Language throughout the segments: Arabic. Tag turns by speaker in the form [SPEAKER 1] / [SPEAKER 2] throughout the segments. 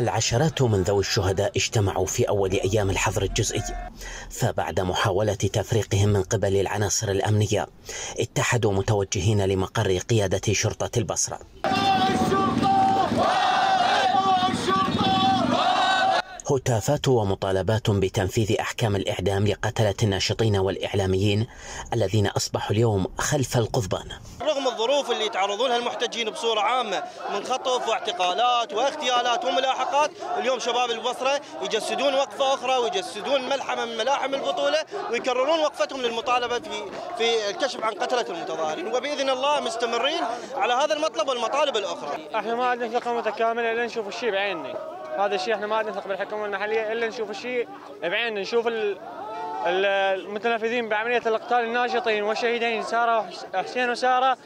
[SPEAKER 1] العشرات من ذوي الشهداء اجتمعوا في أول أيام الحظر الجزئي فبعد محاولة تفريقهم من قبل العناصر الأمنية اتحدوا متوجهين لمقر قيادة شرطة البصرة. هتافات ومطالبات بتنفيذ أحكام الإعدام لقتلة الناشطين والإعلاميين الذين أصبحوا اليوم خلف القضبان.
[SPEAKER 2] رغم الظروف اللي يتعرضون لها المحتجين بصورة عامة من خطف واعتقالات واغتيالات وملاحقات، اليوم شباب البصرة يجسدون وقفة أخرى ويجسدون ملحمة من ملاحم البطولة ويكررون وقفتهم للمطالبة في في الكشف عن قتلة المتظاهرين، وبإذن الله مستمرين على هذا المطلب والمطالب الأخرى.
[SPEAKER 3] إحنا ما عندنا ثقة متكاملة لين نشوف الشيء بعيننا. هذا الشيء إحنا ما نثق بالحكومة المحلية إلا نشوف الشيء. بعيننا نشوف المتنفذين بعملية الإقتال الناشطين والشهيدين سارة حسين وسارة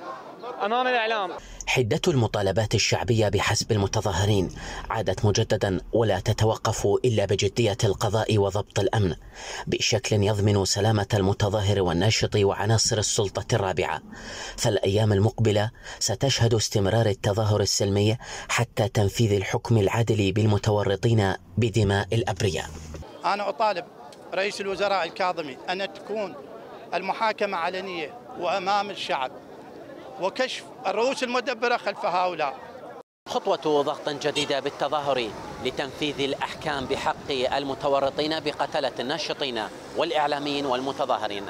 [SPEAKER 3] أمام الإعلام.
[SPEAKER 1] حدة المطالبات الشعبية بحسب المتظاهرين عادت مجددا ولا تتوقف إلا بجدية القضاء وضبط الأمن بشكل يضمن سلامة المتظاهر والناشط وعناصر السلطة الرابعة. فالأيام المقبلة ستشهد استمرار التظاهر السلمي حتى تنفيذ الحكم العادل بالمتورطين بدماء الأبرياء.
[SPEAKER 4] أنا أطالب رئيس الوزراء الكاظمي أن تكون المحاكمة علنية وأمام الشعب وكشف الرؤوس المدبرة خلف هؤلاء.
[SPEAKER 1] خطوة ضغط جديدة بالتظاهر لتنفيذ الأحكام بحق المتورطين بقتلة الناشطين والإعلاميين والمتظاهرين.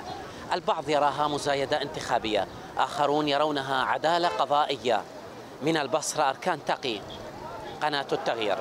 [SPEAKER 1] البعض يراها مزايدة انتخابية آخرون يرونها عدالة قضائية. من البصرة أركان تقي قناة التغيير.